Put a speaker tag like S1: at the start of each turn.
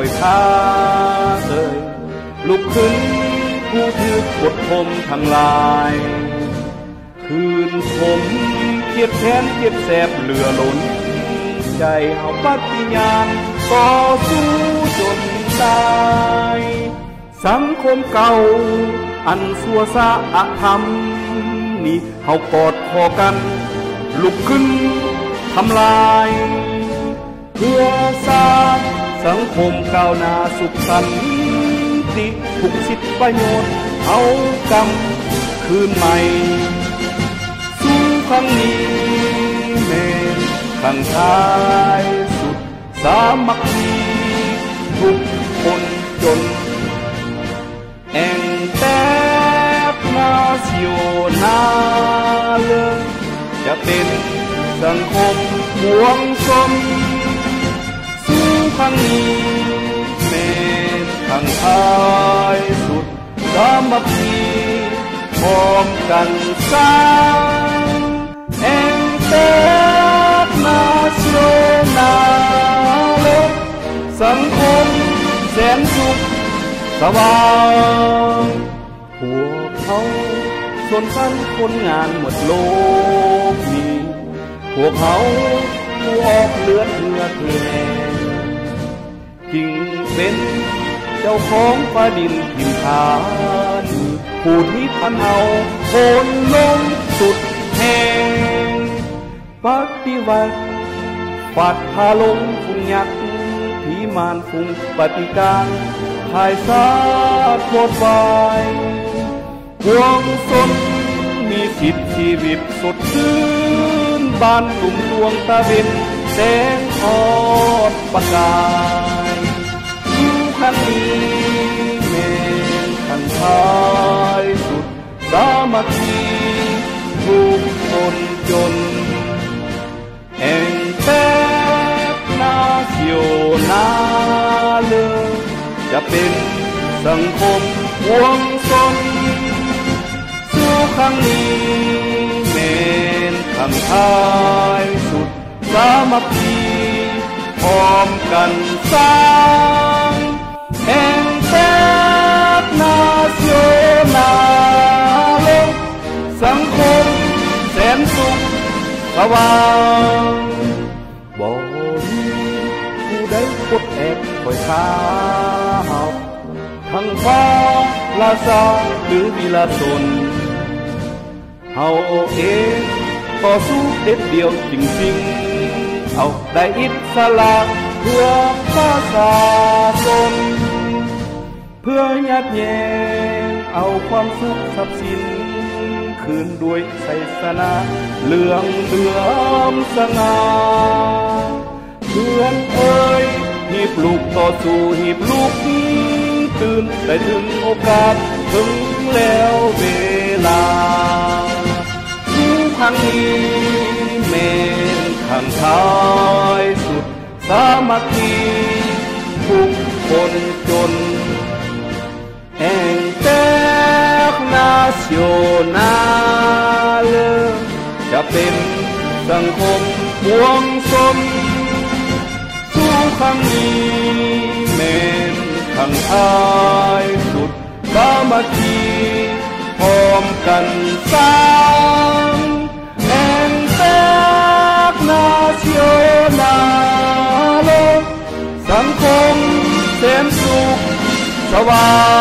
S1: อยค้าเอ่ยลุกขึ้นผู้ถือกดผมทั้งลาย คืนผมเกียดแค้นเกียดแสบเหลือล้น ใจเฮาปฏิญาณต่อสู้จนตายสังคมเก่า อันสัวซาอธรรม นี่เฮากอดคอกัน ลุกขึ้นทำลาย เพื่อสร้าง สังคมก้าวหน้าสุขสันติทุกสิทธิประโยชน์ เอากำคืนใหม่ สู้ครั้งนี้เมนครั้งท้ายสุด สามัคคีทุกคนจน แองแตบนาซิโอนาเลจะเป็นสังคมหวงสู้ค รั้งนี้เมนครั้งท้ายสุดสามัคคีพร้อมกันสร้างแองเตกนาโซนาเลสังคมแสนสุขสว่างพวเขาส่วนสั้นคนงานหมดโลกนี้พวกเขาผู้ออกเลือดเลือดแรง จึงเป็นเจ้าของฟ้าดินถิ่นฐานผู้ที่พันเอาโคนลงสุดแห่งปฏิวัติฟาดพาลงฟุงยักษ์ผีมานฟุงปฏิการภายสาดโคตรวายพวงสนมีสิทธิชีวิตสดชื่นบานตุ่มดวงตาเวนแสงทอดประกาย ครั้งนี้เมนขันท้ายสุดสามัคคีทุกคนจน แห่งแทบนาเสียวนาเลอจะเป็นสังคมหวงสนสู้ครั้งนี้เมนขังท้ายสุดสามัคคีพร้อมกันสร้าง สว่างบ่มีผู้ใดกดแอกคอยข้าเฮาทั้งฟ้าลาซาหรือวิลาสนเฮาเอง คืนด้วยไสสนาเหลืองเหลือมสง่าเพื่อนเอ่ยหีบลูกต่อสู้หีบลูกตื่นได้ถึงโอกาสถึงแล้วเวลาผู้ครั้งนี้เมนขังท้ายสุดสามัคคีทุกคนจน นาเซียนาเลจะเป็นสังคมหวงสม สู้ครั้งนี้เมนขังท้ายสุดสามัคคีพร้อมกันสร้างแห่งแตกนาเซียนาเลสังคมแสนสุขสว่าง